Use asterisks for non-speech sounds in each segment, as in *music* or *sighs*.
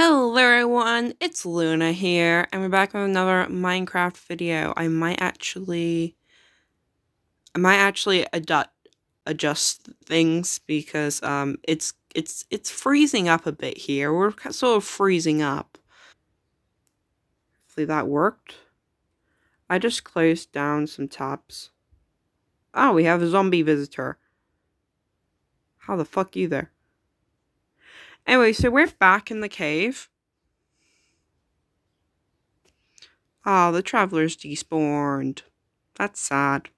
Hello everyone, it's Luna here, and we're back with another Minecraft video. I might actually, I might actually adjust adjust things because um it's it's it's freezing up a bit here. We're sort of freezing up. Hopefully that worked. I just closed down some tabs. Oh, we have a zombie visitor. How the fuck you there? Anyway, so we're back in the cave. Ah, oh, the travelers despawned. That's sad.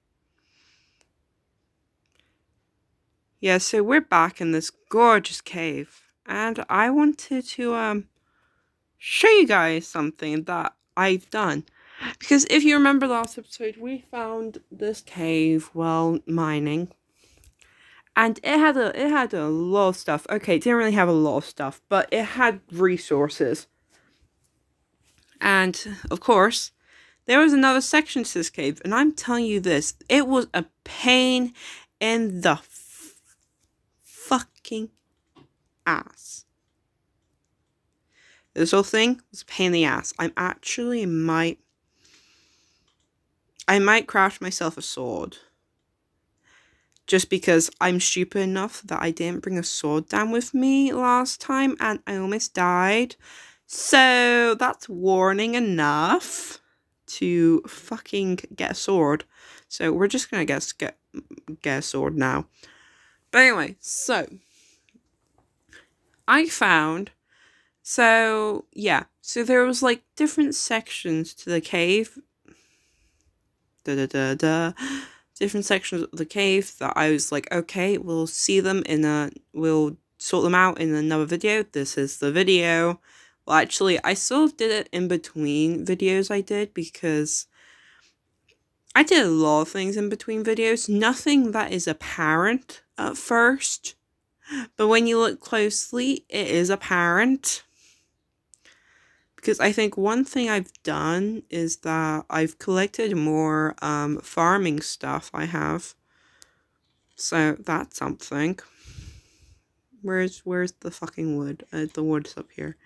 Yeah, so we're back in this gorgeous cave. And I wanted to um show you guys something that I've done. Because if you remember last episode, we found this cave while mining and it had a it had a lot of stuff. Okay, it didn't really have a lot of stuff, but it had resources. And of course, there was another section to this cave, and I'm telling you this, it was a pain in the fucking ass. This whole thing was a pain in the ass. I'm actually might I might craft myself a sword just because I'm stupid enough that I didn't bring a sword down with me last time and I almost died. So that's warning enough to fucking get a sword. So we're just gonna guess get get a sword now. But anyway, so I found so yeah, so there was like different sections to the cave. Da da da da different sections of the cave that I was like, okay, we'll see them in a, we'll sort them out in another video. This is the video. Well, actually, I sort of did it in between videos I did because I did a lot of things in between videos. Nothing that is apparent at first. But when you look closely, it is apparent because I think one thing I've done is that I've collected more um, farming stuff I have. So that's something. Where's where's the fucking wood? Uh, the wood's up here.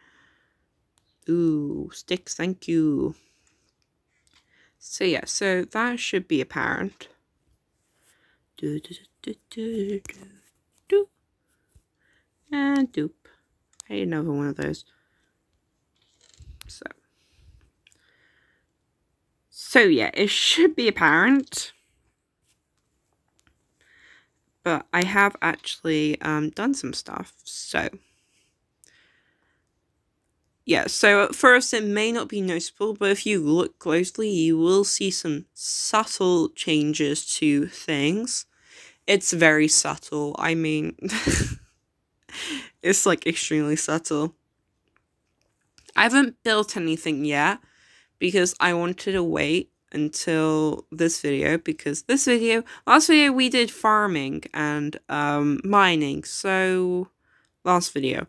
Ooh, sticks, thank you. So yeah, so that should be apparent. Do, do, do, do, do, do. And doop. I need another one of those. So, so yeah, it should be apparent. But I have actually um, done some stuff. So, yeah, so at first it may not be noticeable, but if you look closely, you will see some subtle changes to things. It's very subtle. I mean, *laughs* it's like extremely subtle. I haven't built anything yet because I wanted to wait until this video because this video last video we did farming and um mining so last video.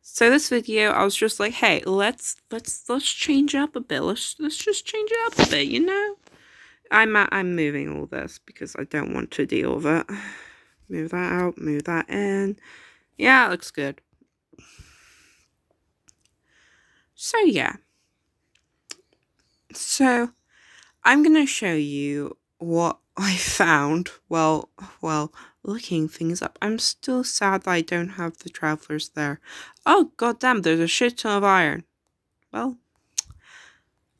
So this video I was just like hey let's let's let's change up a bit. Let's let's just change it up a bit you know? I'm I'm moving all this because I don't want to deal with it. Move that out move that in. Yeah it looks good. So yeah. So I'm going to show you what *laughs* I found well well looking things up. I'm still sad that I don't have the travelers there. Oh goddamn, there's a shit ton of iron. Well,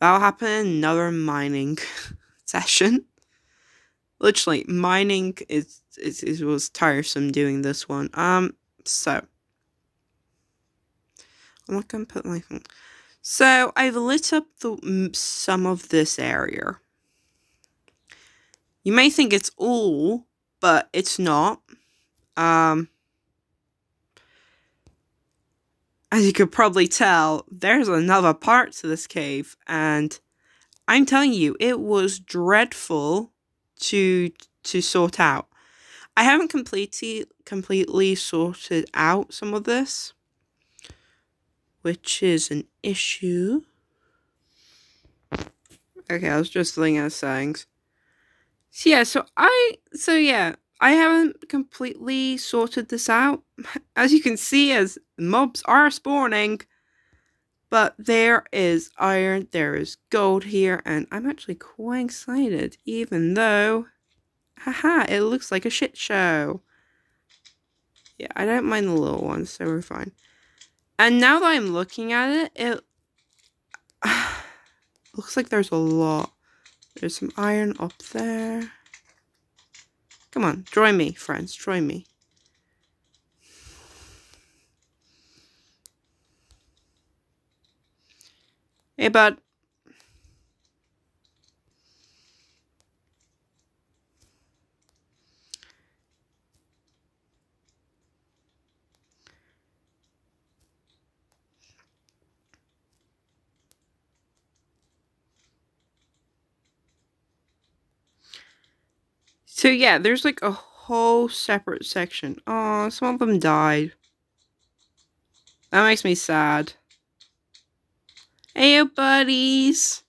that'll happen in another mining *laughs* session. Literally, mining is, is, is was tiresome doing this one. Um, so I'm not gonna put my. So I've lit up the some of this area. You may think it's all, but it's not. Um, as you could probably tell, there's another part to this cave, and I'm telling you, it was dreadful to to sort out. I haven't completely completely sorted out some of this which is an issue. Okay, I was just looking at settings. So yeah, so I, so yeah, I haven't completely sorted this out. *laughs* As you can see, as mobs are spawning, But there is iron, there is gold here, and I'm actually quite excited, even though, haha, it looks like a shit show. Yeah, I don't mind the little ones, so we're fine. And now that I'm looking at it, it *sighs* looks like there's a lot. There's some iron up there. Come on, join me, friends, join me. Hey, bud. So yeah, there's like a whole separate section. Oh, some of them died. That makes me sad. Hey, buddies.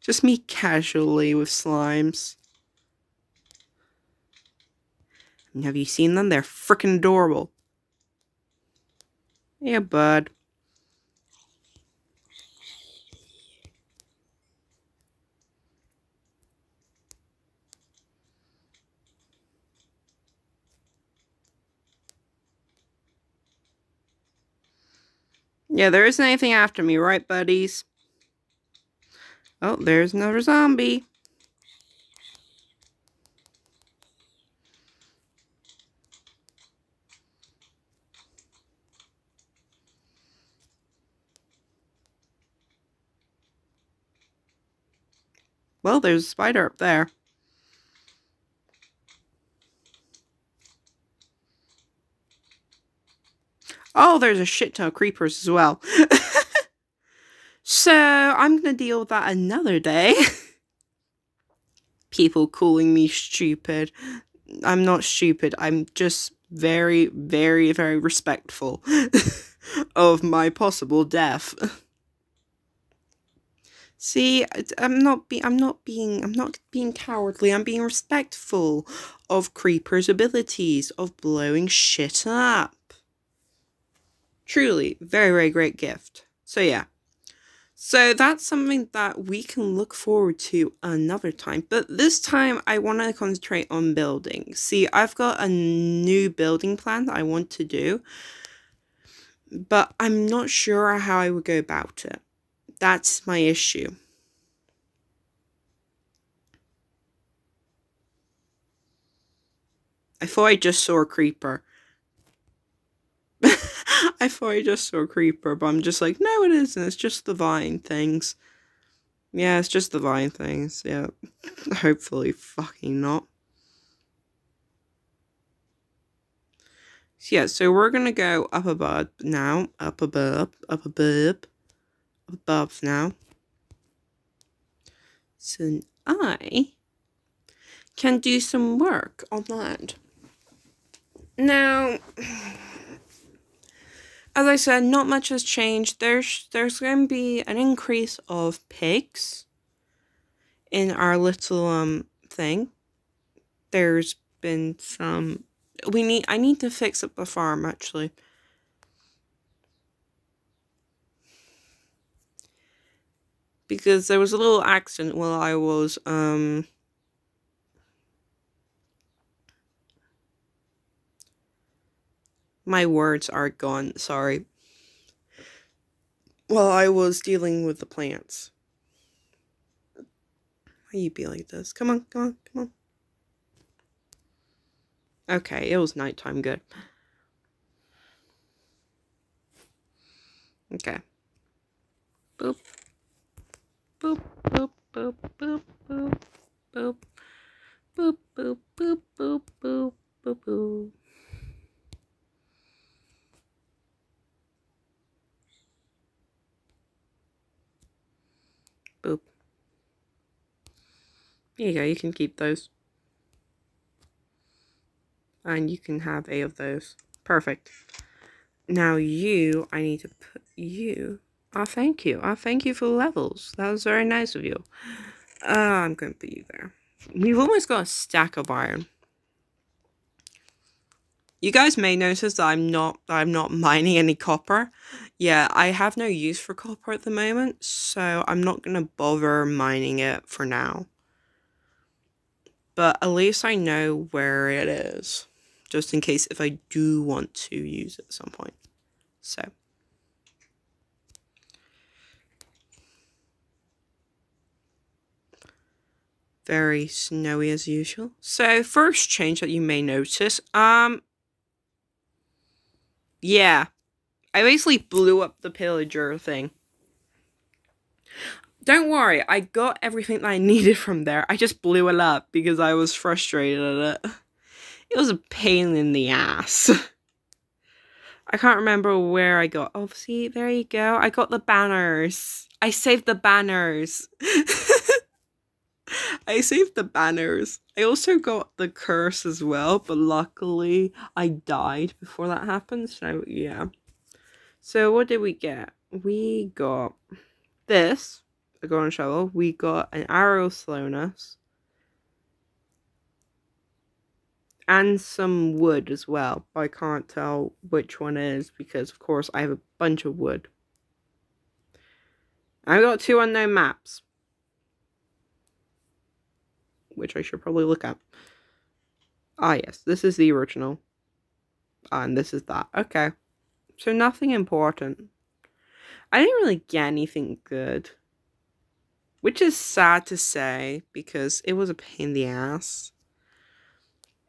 Just me casually with slimes. Have you seen them? They're freaking adorable. Yeah, bud. Yeah, there isn't anything after me, right, buddies? Oh, there's another zombie. Well, there's a spider up there. Oh, there's a shit ton of creepers as well. *laughs* so I'm going to deal with that another day. *laughs* People calling me stupid. I'm not stupid. I'm just very, very, very respectful *laughs* of my possible death. See, I'm not be I'm not being I'm not being cowardly. I'm being respectful of Creeper's abilities of blowing shit up. Truly, very, very great gift. So, yeah. So, that's something that we can look forward to another time. But this time, I want to concentrate on building. See, I've got a new building plan that I want to do. But I'm not sure how I would go about it. That's my issue. I thought I just saw a creeper. *laughs* I thought I just saw a creeper, but I'm just like, no, it isn't. It's just the vine things. Yeah, it's just the vine things. Yeah. *laughs* Hopefully, fucking not. So yeah, so we're gonna go up above now. Up above. Up above. Above now. So I can do some work on land. Now *sighs* as I said, not much has changed. There's there's going to be an increase of pigs in our little um thing. There's been some we need I need to fix up the farm actually. Because there was a little accident while I was um My words are gone, sorry. While I was dealing with the plants. Why you be like this? Come on, come on, come on. Okay, it was nighttime, good. Okay. Boop. Boop, boop, boop, boop, boop, boop. Boop, boop, boop, boop, boop, boop, boop. There you go, you can keep those. And you can have eight of those. Perfect. Now you, I need to put you. Oh, thank you. Oh, thank you for the levels. That was very nice of you. Uh, I'm going to put you there. We've almost got a stack of iron. You guys may notice that I'm not I'm not mining any copper. Yeah, I have no use for copper at the moment, so I'm not gonna bother mining it for now. But at least I know where it is, just in case if I do want to use it at some point. So. very snowy as usual. So first change that you may notice, um, yeah, I basically blew up the pillager thing. Don't worry, I got everything that I needed from there. I just blew it up because I was frustrated at it. It was a pain in the ass. I can't remember where I got. Oh, see, there you go. I got the banners. I saved the banners. *laughs* I saved the banners. I also got the curse as well, but luckily I died before that happened. So yeah. So what did we get? We got this, a golden shovel. We got an arrow slowness. And some wood as well. I can't tell which one is because of course I have a bunch of wood. I've got two unknown maps which I should probably look up. Ah, yes, this is the original. And this is that. Okay. So nothing important. I didn't really get anything good. Which is sad to say, because it was a pain in the ass.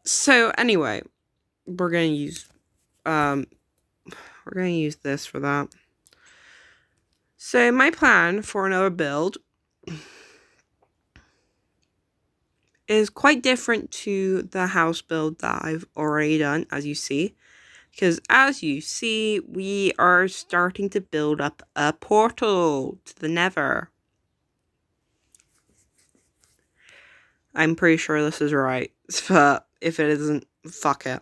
So, anyway, we're gonna use, um, we're gonna use this for that. So, my plan for another build is quite different to the house build that I've already done, as you see. Because as you see, we are starting to build up a portal to the Nether. I'm pretty sure this is right, *laughs* but if it isn't, fuck it.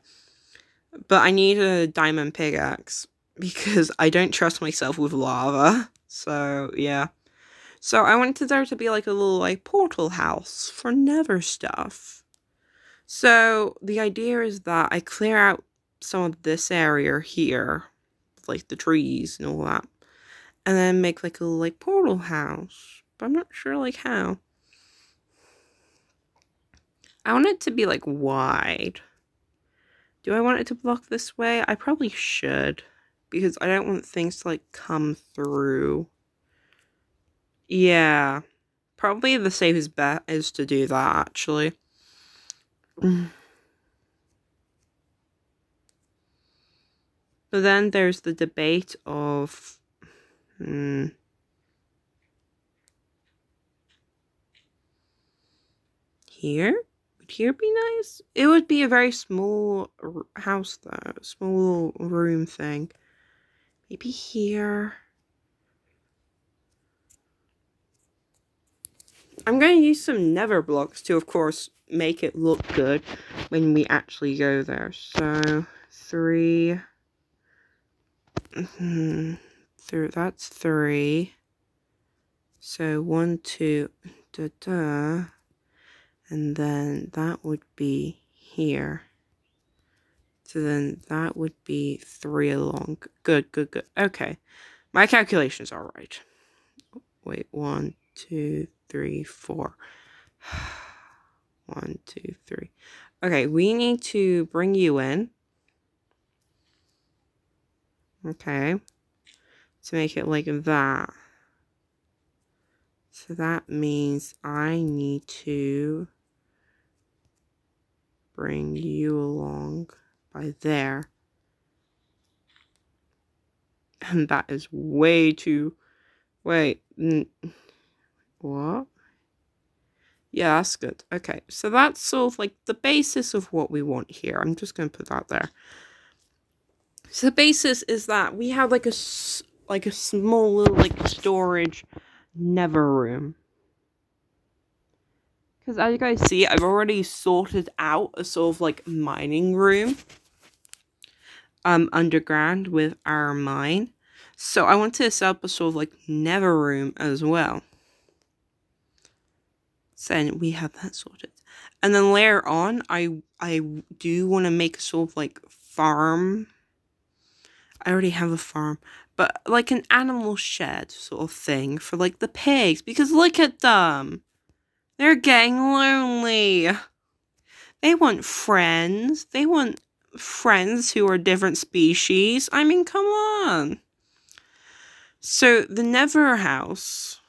But I need a diamond pickaxe because I don't trust myself with lava. So, yeah. So I wanted there to be like a little like portal house for nether stuff. So the idea is that I clear out some of this area here, like the trees and all that, and then make like a like portal house. But I'm not sure like how. I want it to be like wide. Do I want it to block this way? I probably should because I don't want things to like come through. Yeah. Probably the safest bet is to do that, actually. *sighs* but then there's the debate of... Hmm, here? Here be nice? It would be a very small house, though. Small room thing. Maybe here. I'm going to use some nether blocks to, of course, make it look good when we actually go there. So, three. Mm, th that's three. So, one, two, da da. And then that would be here. So then that would be three along. Good, good, good. Okay. My calculations are right. Wait, one, two, three, four. *sighs* One, two, three. Okay, we need to bring you in. Okay. To make it like that. So that means I need to bring you along by there. And that is way too... Wait. What? Yeah, that's good. Okay, so that's sort of like the basis of what we want here. I'm just going to put that there. So the basis is that we have like a like a small little like storage nether room. Because as you guys see, I've already sorted out a sort of like mining room um underground with our mine. So I want to set up a sort of like nether room as well. So we have that sorted. And then later on, I I do want to make a sort of like farm. I already have a farm, but like an animal shed sort of thing for like the pigs because look at them. They're getting lonely. They want friends. They want friends who are different species. I mean, come on. So the Nether house.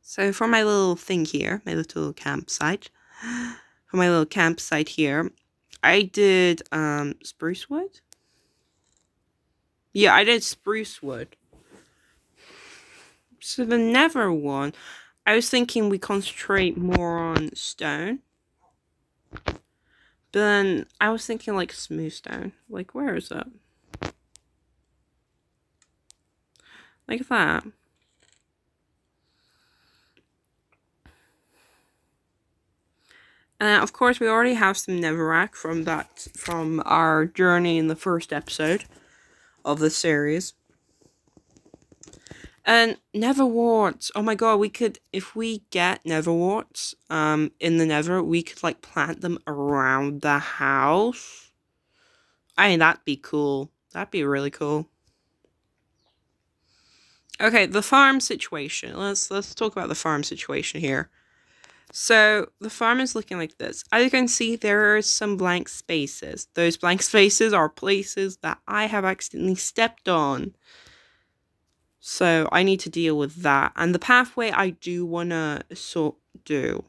So for my little thing here, my little campsite, for my little campsite here, I did um spruce wood. Yeah, I did spruce wood. So the Nether one, I was thinking we concentrate more on stone. But then I was thinking like smooth stone. Like where is it? Like that. And of course, we already have some Netherrack from that from our journey in the first episode of the series. And Nether warts. Oh my god, we could if we get Nether warts um in the Nether, we could like plant them around the house. I mean that'd be cool. That'd be really cool. Okay, the farm situation. Let's let's talk about the farm situation here. So the farm is looking like this. As you can see, there are some blank spaces. Those blank spaces are places that I have accidentally stepped on. So I need to deal with that. And the pathway I do want to sort do.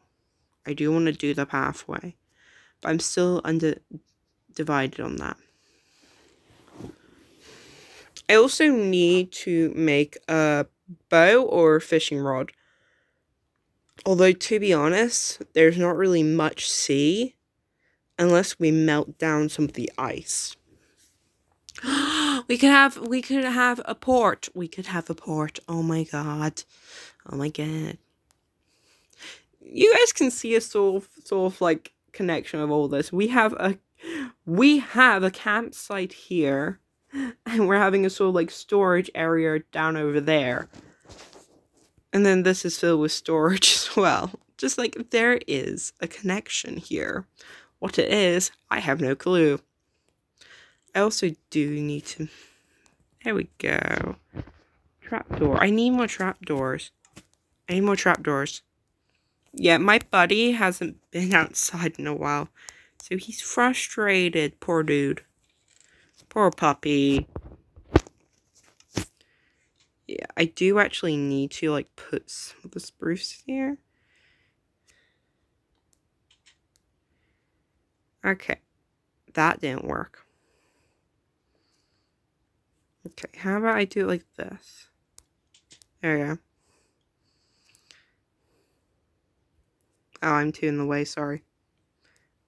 I do want to do the pathway. But I'm still under divided on that. I also need to make a bow or a fishing rod. Although, to be honest, there's not really much sea unless we melt down some of the ice. *gasps* we could have we could have a port. We could have a port. Oh my god. Oh my god. You guys can see a sort of sort of like connection of all this. We have a we have a campsite here and we're having a sort of like storage area down over there. And then this is filled with storage *laughs* as well. Just like there is a connection here. What it is, I have no clue. I also do need to... There we go. Trapdoor. I need more trapdoors. I need more trapdoors. Yeah, my buddy hasn't *laughs* been outside in a while. So he's frustrated. Poor dude. Poor puppy. I do actually need to, like, put some of the spruce here. Okay. That didn't work. Okay, how about I do it like this? There we go. Oh, I'm too in the way, sorry.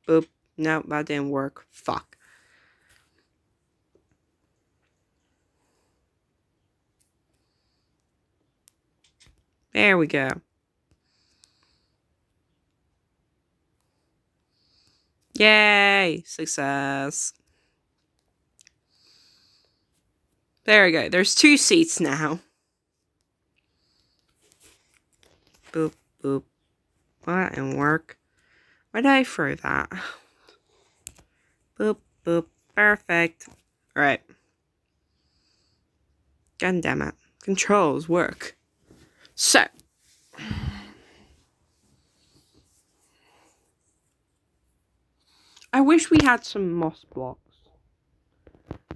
Boop. No, that didn't work. Fuck. There we go. Yay! Success. There we go. There's two seats now. Boop, boop. What didn't work? Why did I throw that? Boop, boop. Perfect. Alright. God damn it. Controls work. So. I wish we had some moss blocks.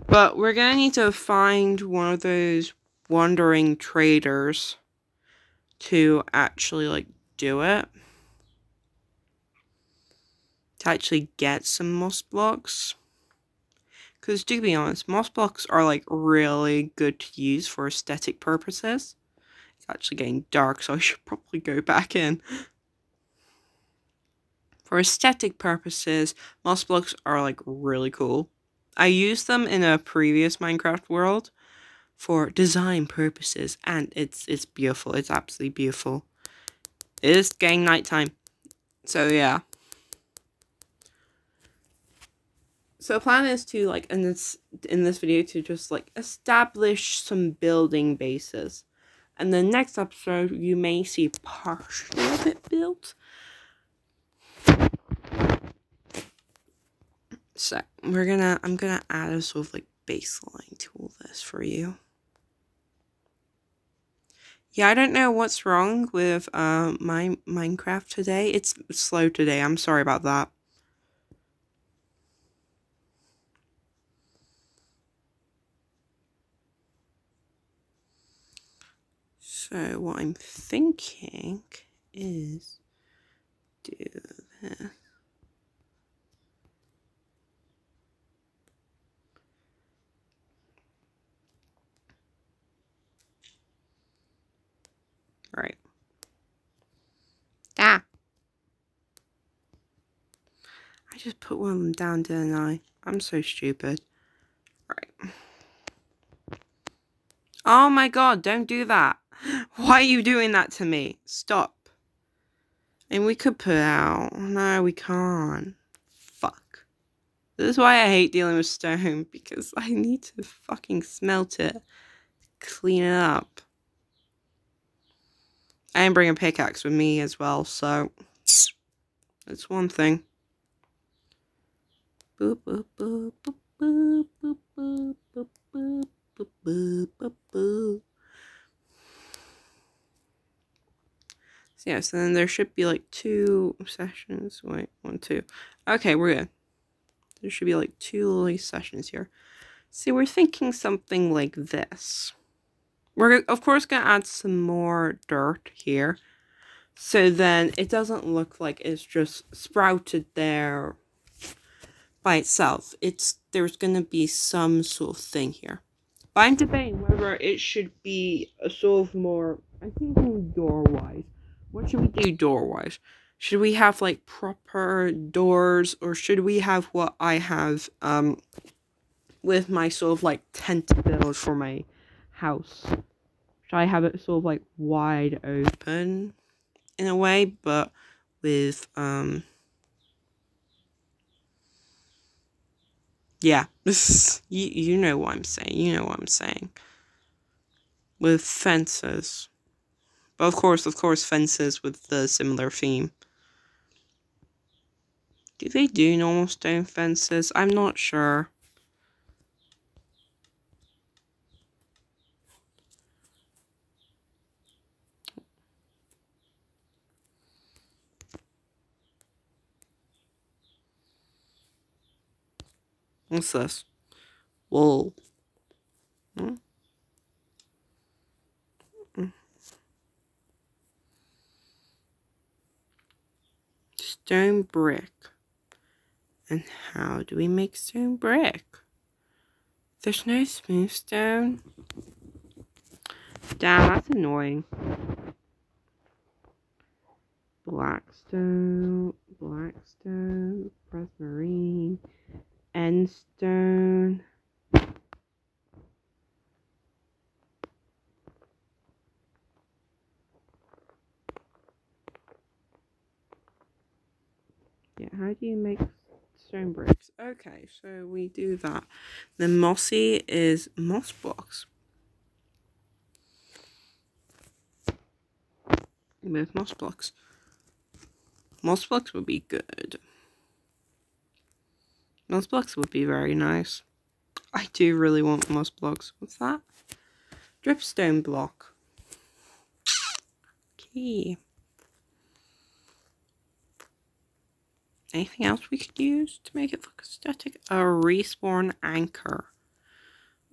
But we're gonna need to find one of those wandering traders to actually like do it. To actually get some moss blocks. Because to be honest, moss blocks are like really good to use for aesthetic purposes. It's actually getting dark, so I should *laughs* probably go back in. For aesthetic purposes, moss blocks are like really cool. I used them in a previous Minecraft world for design purposes and it's it's beautiful. It's absolutely beautiful. It is getting nighttime. So yeah. So the plan is to like in this in this video to just like establish some building bases. And the next episode you may see partially of it built. So we're gonna, I'm gonna add a sort of like baseline to all this for you. Yeah, I don't know what's wrong with uh, my Minecraft today. It's slow today. I'm sorry about that. So what I'm thinking is do this. Right. Ah. I just put one of them down, didn't I? I'm so stupid. Right. Oh my god, don't do that. Why are you doing that to me? Stop. And we could put out. No, we can't. Fuck. This is why I hate dealing with stone, because I need to fucking smelt it. Clean it up. I didn't bring a pickaxe with me as well, so that's one thing. Boop, boop, boop, boop, boop, boop, boop, boop, boop, boop, boop, boop, boop. So yeah, so then there should be like two sessions. Wait, one, two. Okay, we're good. There should be like two little sessions here. See, we're thinking something like this. We're, of course, going to add some more dirt here. So then it doesn't look like it's just sprouted there by itself. It's There's going to be some sort of thing here. But I'm debating whether it should be a sort of more, I think door-wise. What should we do door-wise? Should we have like proper doors or should we have what I have um with my sort of like tent build for my house. Should I have it sort of like wide open in a way, but with um yeah, *laughs* you you know what I'm saying. You know what I'm saying. With fences. But of course, of course, fences with the similar theme. Do they do normal stone fences? I'm not sure. What's this? Wool. Hmm? Stone brick. And how do we make stone brick? There's no smooth stone. Damn, that's annoying. Blackstone, Blackstone, Prismarine end how do you make stone bricks? Okay, so we do that. The mossy is moss blocks. With moss blocks. Moss blocks would be good. Moss blocks would be very nice. I do really want moss blocks. What's that? Dripstone block. Okay. Anything else we could use to make it look aesthetic? A respawn anchor.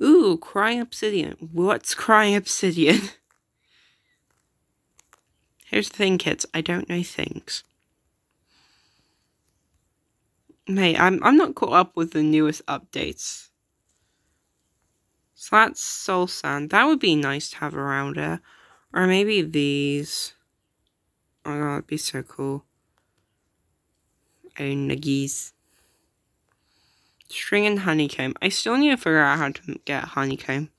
Ooh, crying obsidian. What's crying obsidian? *laughs* Here's the thing, kids. I don't know things. Mate, I'm I'm not caught up with the newest updates. So that's soul sand. That would be nice to have around here. Or maybe these. Oh that'd be so cool. Oh nuggies. String and honeycomb. I still need to figure out how to get honeycomb.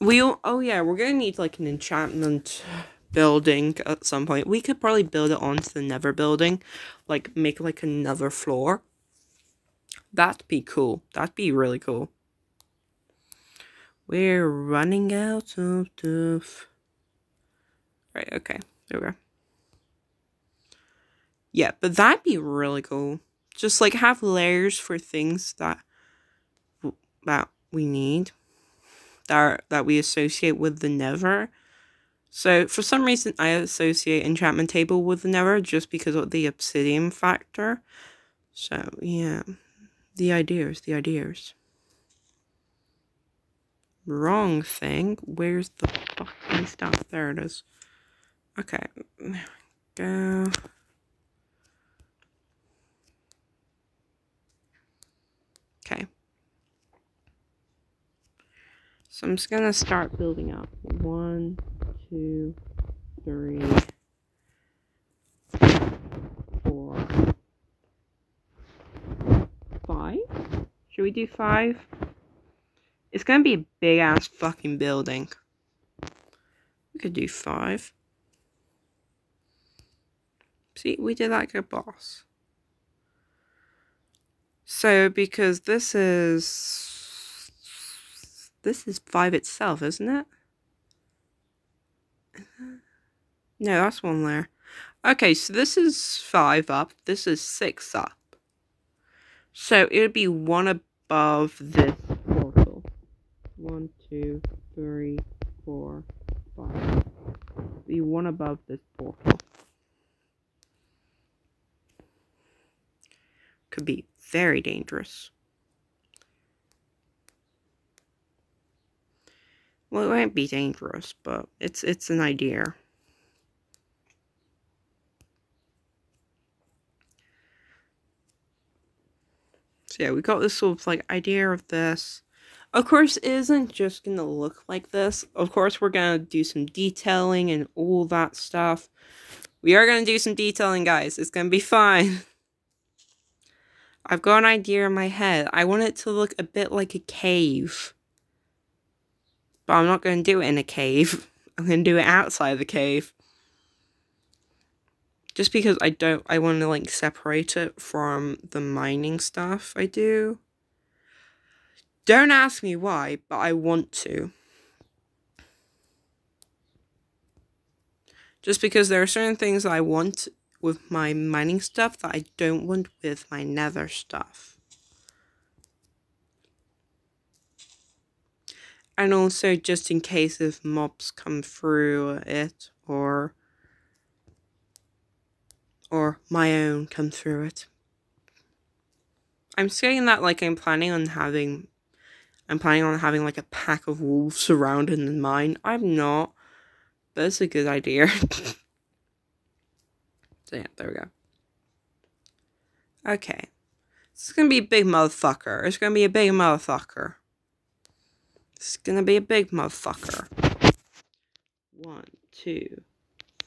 We all, oh yeah, we're gonna need like an enchantment building at some point. We could probably build it onto the nether building, like make like another floor. That'd be cool. That'd be really cool. We're running out of stuff. Right, okay. There we go. Yeah, but that'd be really cool just like have layers for things that that we need that that we associate with the nether. So for some reason, I associate enchantment table with the Nether just because of the obsidian factor. So yeah, the ideas, the ideas. Wrong thing. Where's the fucking stuff? There it is. Okay, go. Okay. So I'm just gonna start building up. One, two, three, four, five. Should we do five? It's gonna be a big ass fucking building. We could do five. See, we did like a boss. So, because this is... This is five itself, isn't it? No, that's one there. Okay, so this is five up. This is six up. So, it would be one above this portal. One, two, three, four, five. Be one above this portal. Could be very dangerous. Well, it won't be dangerous, but it's it's an idea. So yeah, we got this sort of like idea of this. Of course, it isn't just gonna look like this. Of course, we're gonna do some detailing and all that stuff. We are gonna do some detailing, guys. It's gonna be fine. *laughs* I've got an idea in my head. I want it to look a bit like a cave. But I'm not going to do it in a cave. *laughs* I'm going to do it outside the cave. Just because I don't, I want to like separate it from the mining stuff I do. Don't ask me why, but I want to. Just because there are certain things I want with my mining stuff that I don't want with my nether stuff. And also just in case if mobs come through it or or my own come through it. I'm saying that like I'm planning on having I'm planning on having like a pack of wolves surrounding the mine. I'm not. But it's a good idea. *laughs* So yeah, there we go. Okay. This is gonna be a big motherfucker. It's gonna be a big motherfucker. It's gonna be a big motherfucker. One, two,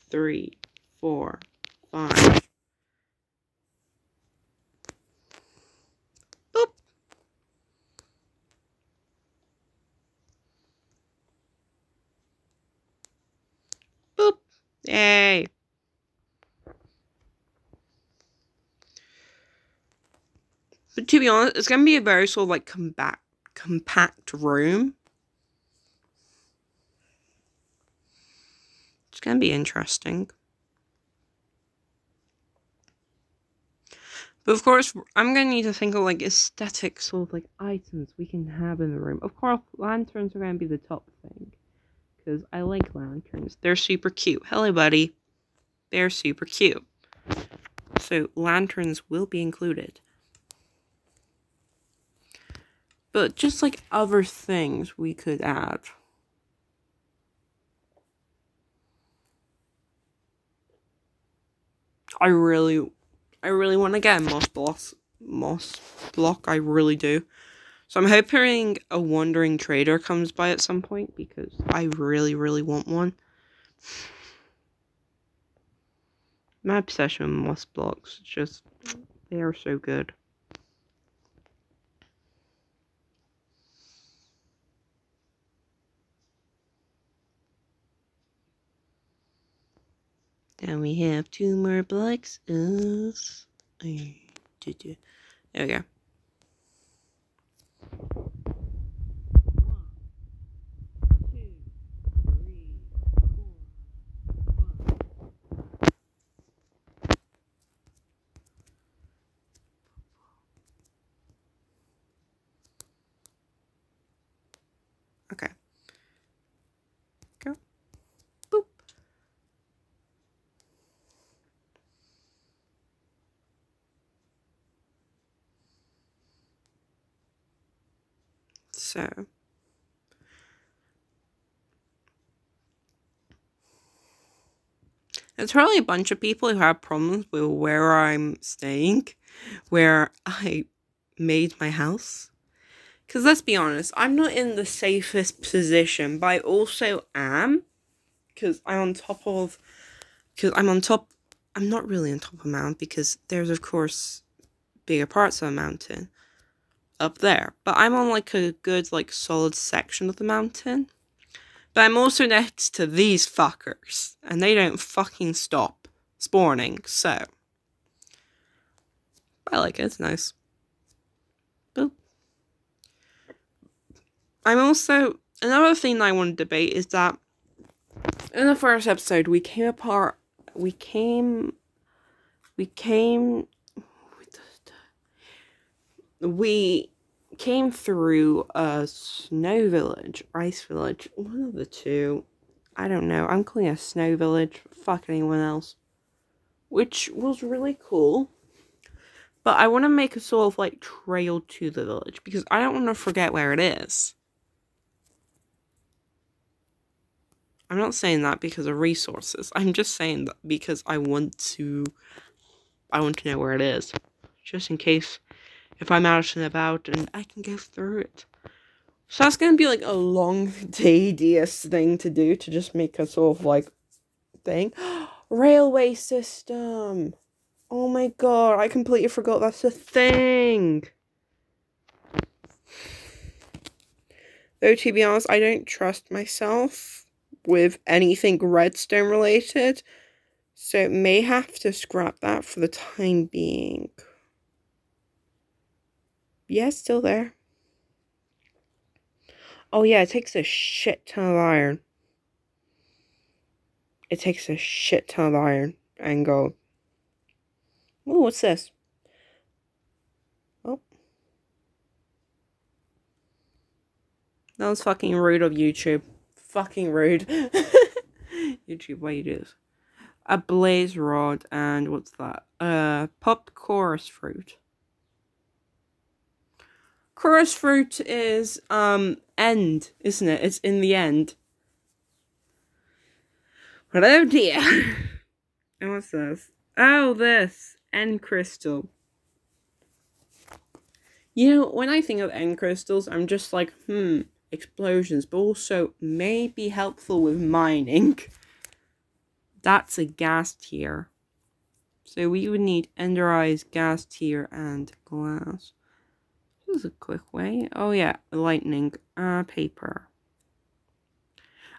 three, four, five. Boop. Boop. Yay. But to be honest, it's to be a very sort of like compact, compact room. It's going to be interesting. But of course, I'm going to need to think of like aesthetic sort of like items we can have in the room. Of course, lanterns are going to be the top thing. Because I like lanterns. They're super cute. Hello, buddy. They're super cute. So, lanterns will be included. But just like other things we could add. I really, I really want to get a moss block, moss block. I really do. So I'm hoping a wandering trader comes by at some point because I really, really want one. My obsession with moss blocks, just, they are so good. Then we have two more blocks of... There we go. So. There's probably a bunch of people who have problems with where I'm staying, where I made my house. Because let's be honest, I'm not in the safest position, but I also am. Because I'm on top of. Because I'm on top. I'm not really on top of a mountain because there's, of course, bigger parts of a mountain up there. But I'm on like a good, like, solid section of the mountain. But I'm also next to these fuckers, and they don't fucking stop spawning, so. I like it, it's nice. Boop. I'm also. Another thing I want to debate is that in the first episode, we came apart. We came. We came. *sighs* We came through a snow village, ice village, one of the two. I don't know. I'm calling a snow village. Fuck anyone else. Which was really cool. But I want to make a sort of like trail to the village because I don't want to forget where it is. I'm not saying that because of resources. I'm just saying that because I want to I want to know where it is. Just in case if I'm out and about and I can go through it. So that's gonna be like a long, *laughs* tedious thing to do to just make a sort of like thing. *gasps* Railway system. Oh my god, I completely forgot that's a thing. Though to be honest, I don't trust myself with anything redstone related. So it may have to scrap that for the time being. Yeah, still there. Oh yeah, it takes a shit ton of iron. It takes a shit ton of iron and gold. Oh, what's this? Oh. That was fucking rude of YouTube. Fucking rude. *laughs* YouTube, why you do this? A blaze rod and what's that? Uh, popped chorus fruit. Chorus fruit is um end, isn't it? It's in the end. But oh dear. *laughs* and what's this? Oh, this end crystal. You know, when I think of end crystals, I'm just like, hmm, explosions, but also may be helpful with mining. *laughs* That's a ghast tear. So we would need ender eyes, ghast tear, and glass. Is a quick way. Oh yeah, lightning. Uh, paper.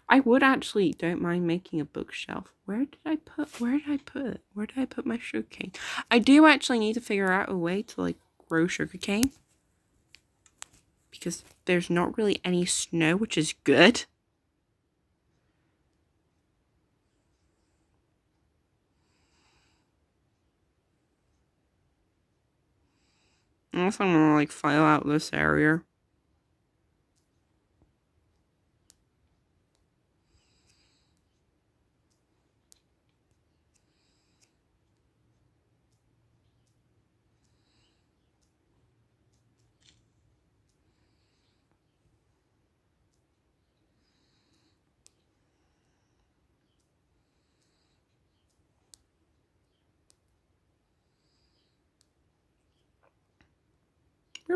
I would actually don't mind making a bookshelf. Where did I put where did I put? Where did I put my sugarcane? I do actually need to figure out a way to like grow sugarcane. Because there's not really any snow, which is good. Unless I'm gonna like file out this area.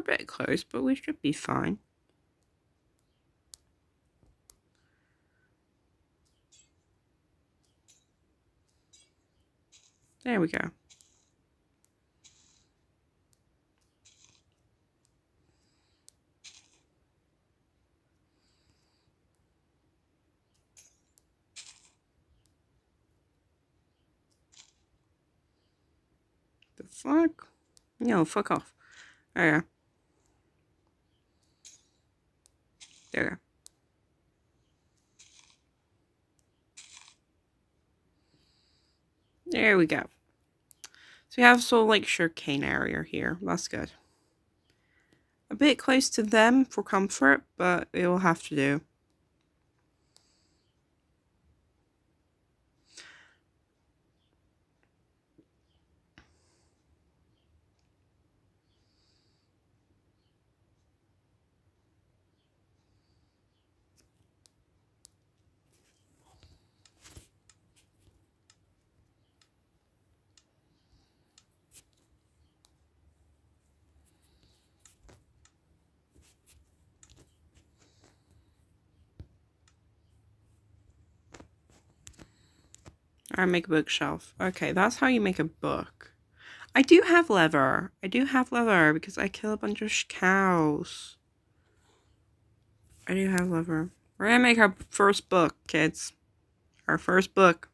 A bit close, but we should be fine. There we go. The fuck? No, fuck off. Oh, There There. There we go. So we have sort of like sugarcane area here. That's good. A bit close to them for comfort, but it will have to do. Make a bookshelf. Okay, that's how you make a book. I do have leather. I do have leather because I kill a bunch of cows. I do have leather. We're gonna make our first book, kids. Our first book.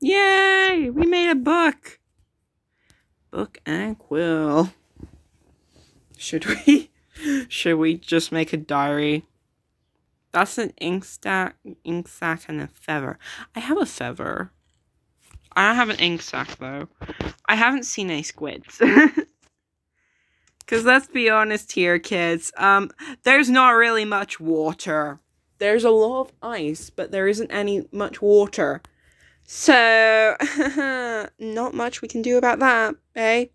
Yay! We made a book! Book and quill. Should we? *laughs* Should we just make a diary? That's an ink stack, ink sack, and a feather. I have a feather. I don't have an ink sack though. I haven't seen any squids. *laughs* Cause let's be honest here, kids. Um, there's not really much water. There's a lot of ice, but there isn't any much water. So *laughs* not much we can do about that, eh?